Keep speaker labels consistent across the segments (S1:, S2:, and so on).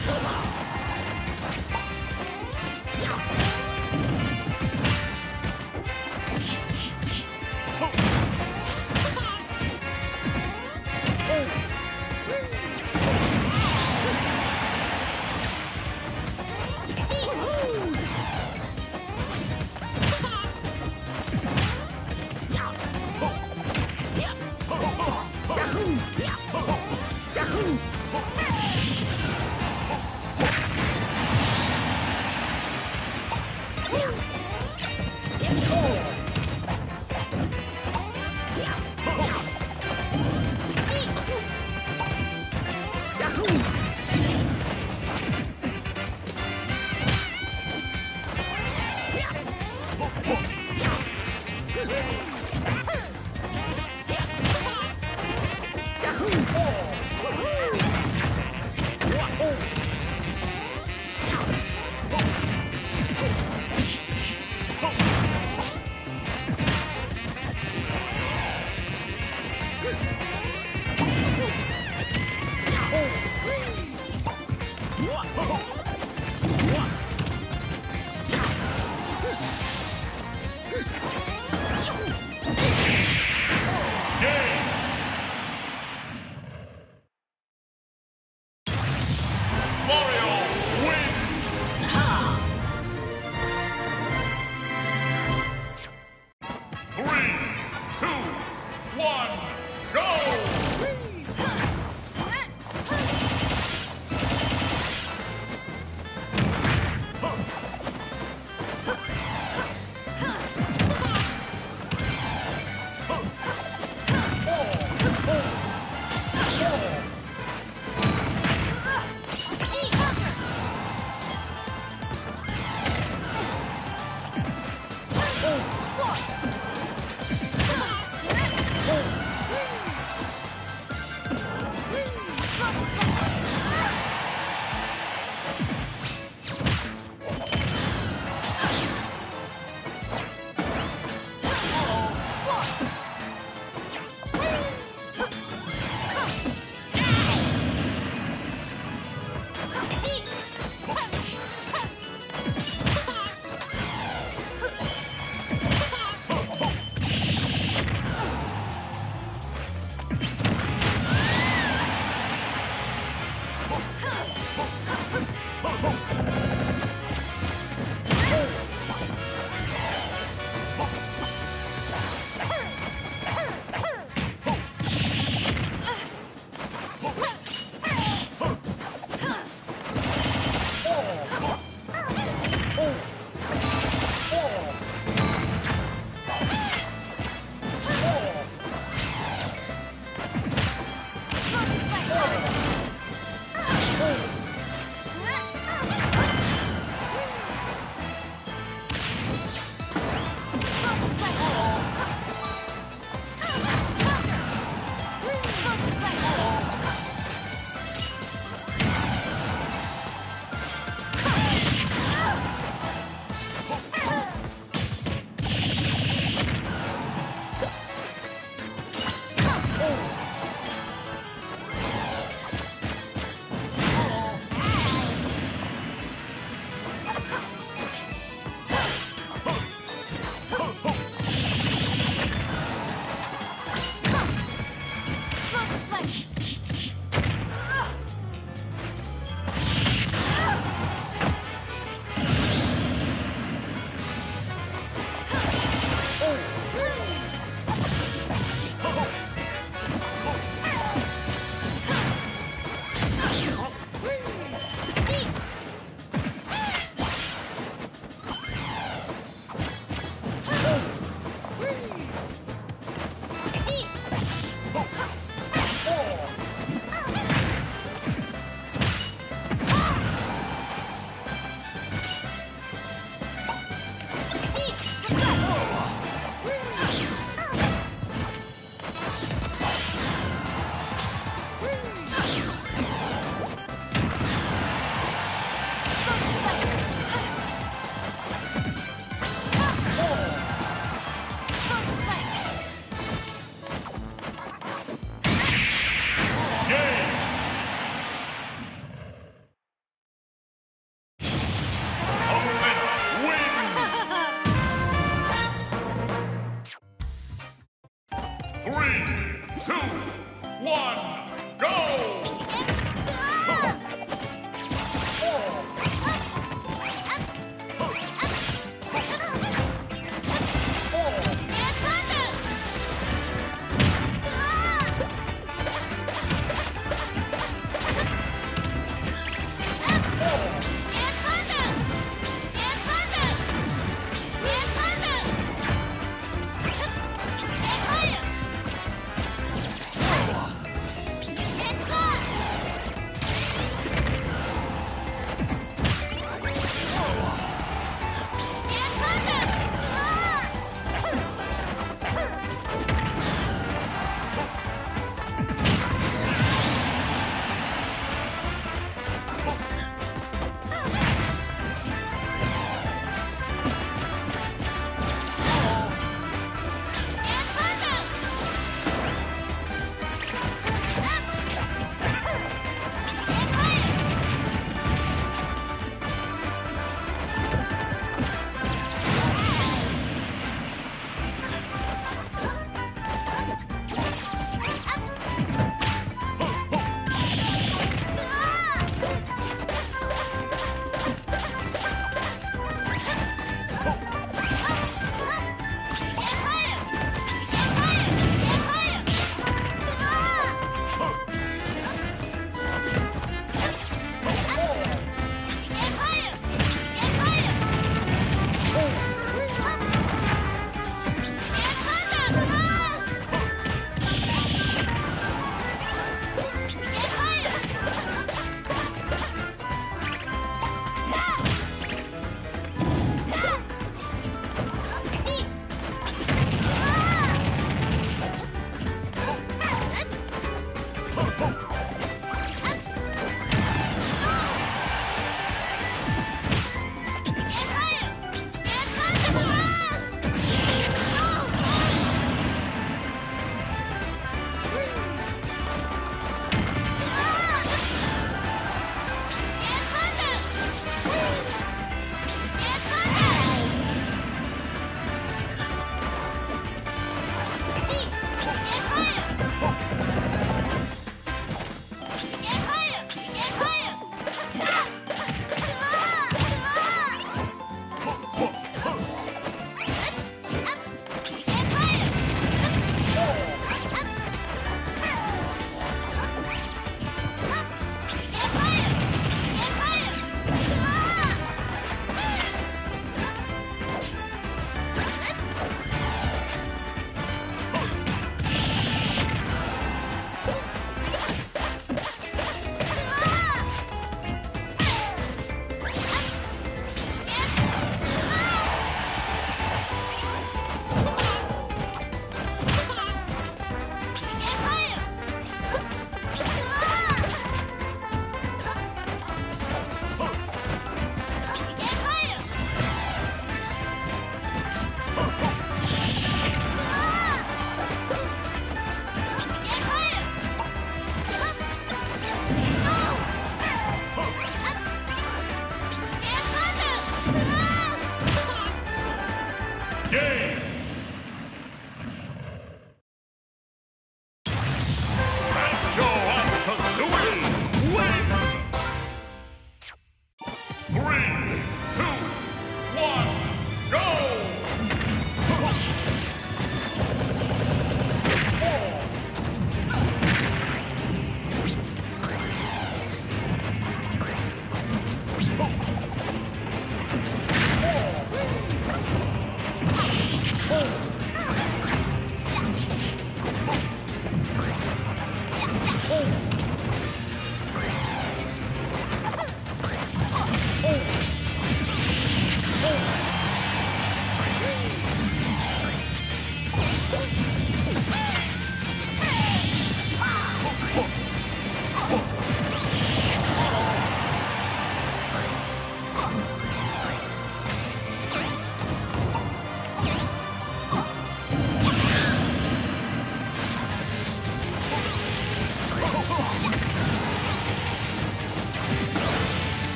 S1: 様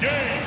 S1: game.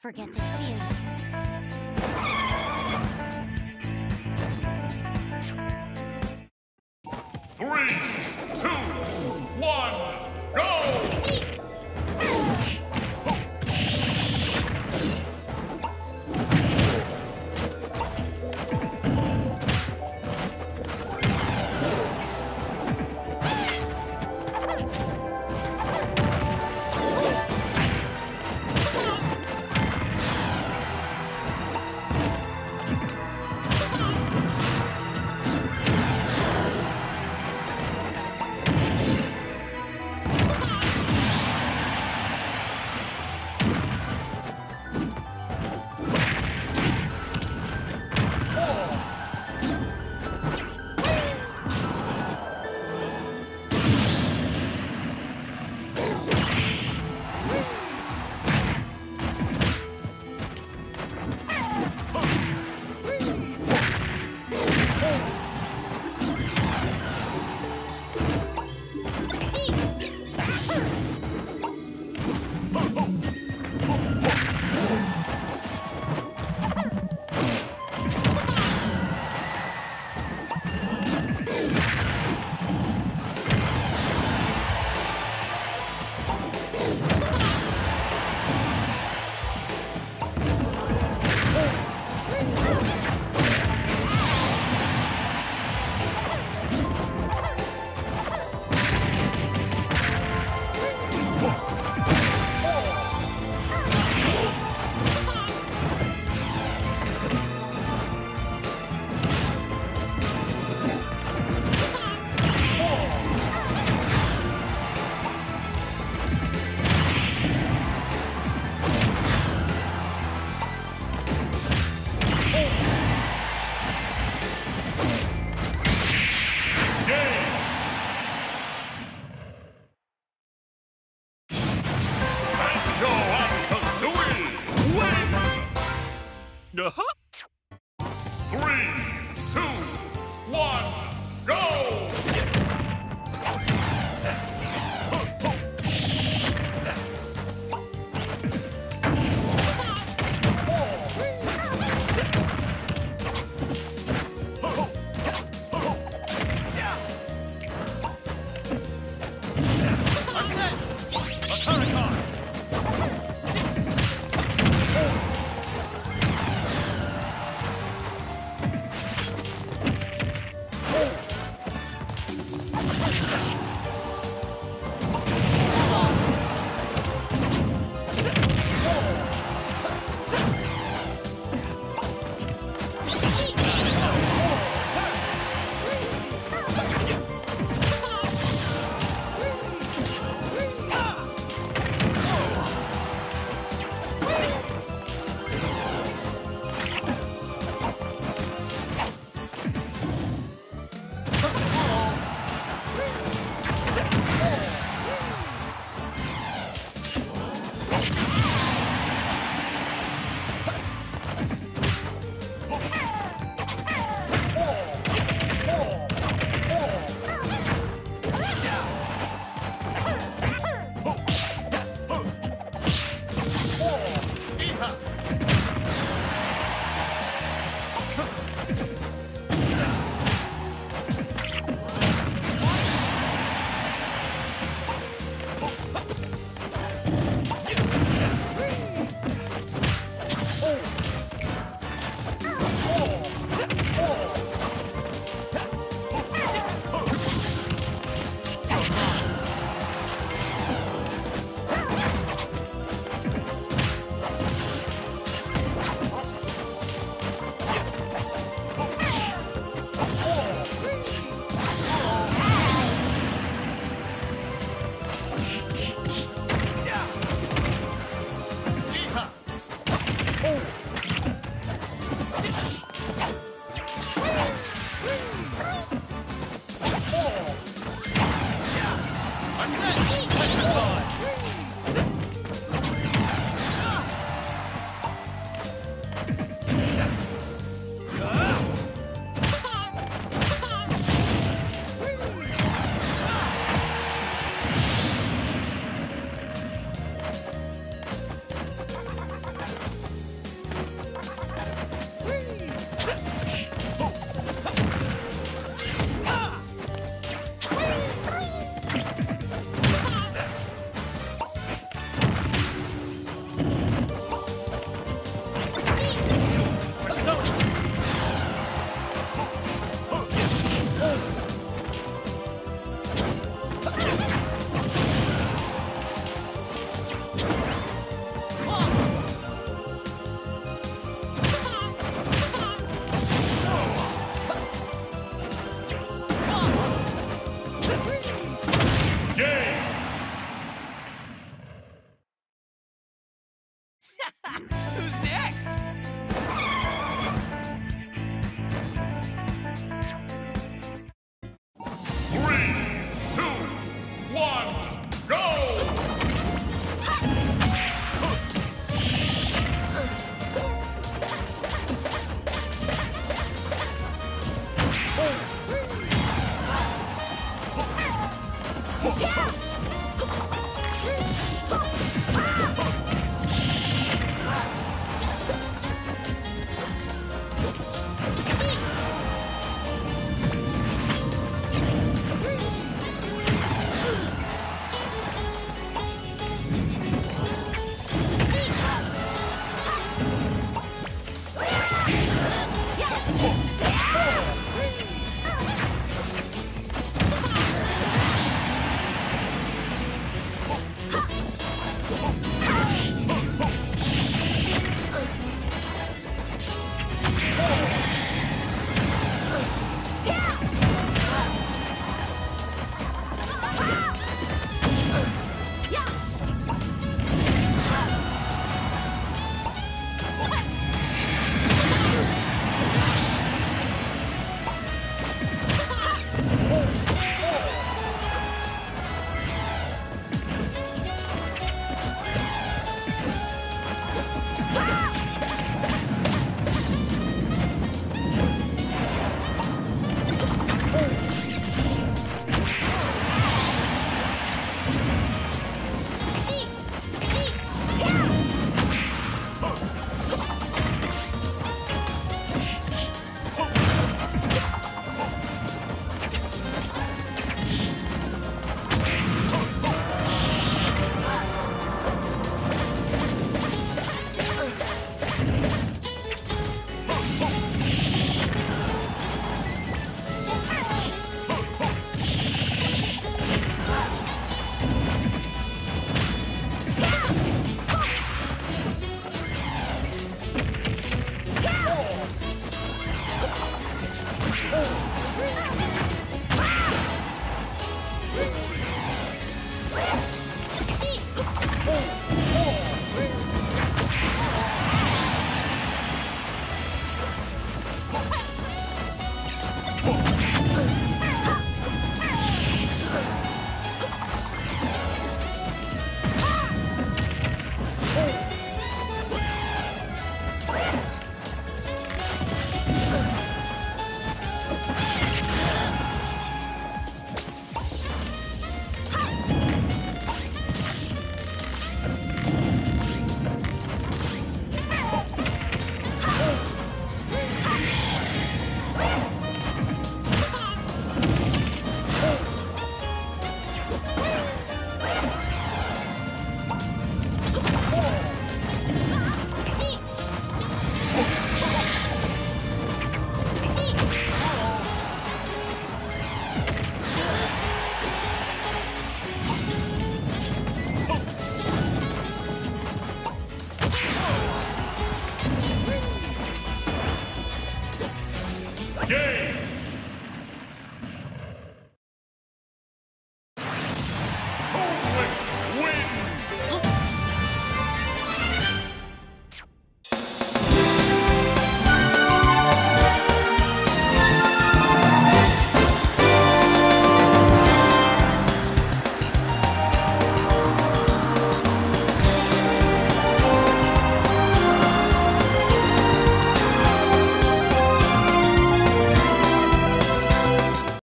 S2: Forget this spear.